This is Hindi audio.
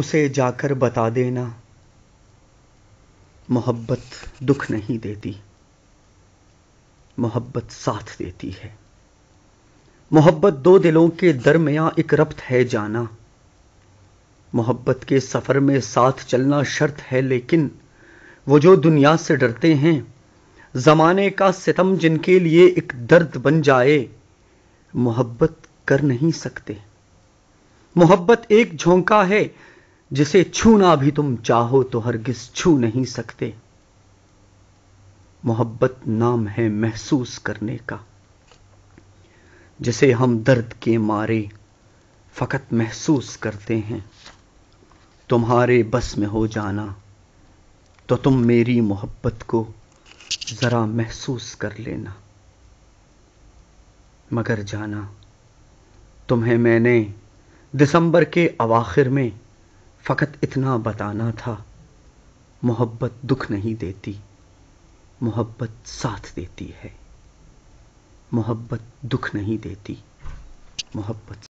उसे जाकर बता देना। मोहब्बत दुख नहीं देती, मोहब्बत साथ देती है। मोहब्बत दो दिलों के दरमियाँ एक रब्त है जाना। मोहब्बत के सफ़र में साथ चलना शर्त है, लेकिन वो जो दुनिया से डरते हैं, ज़माने का सितम जिनके लिए एक दर्द बन जाए, मोहब्बत कर नहीं सकते। मोहब्बत एक झोंका है जिसे छूना भी तुम चाहो तो हरगिज छू नहीं सकते। मोहब्बत नाम है महसूस करने का। जिसे हम दर्द के मारे फकत महसूस करते हैं। तुम्हारे बस में हो जाना तो तुम मेरी मोहब्बत को ज़रा महसूस कर लेना। मगर जाना, तुम्हें मैंने दिसंबर के अवाखिर में फ़कत इतना बताना था, मोहब्बत दुख नहीं देती, मोहब्बत साथ देती है। मोहब्बत दुख नहीं देती, मोहब्बत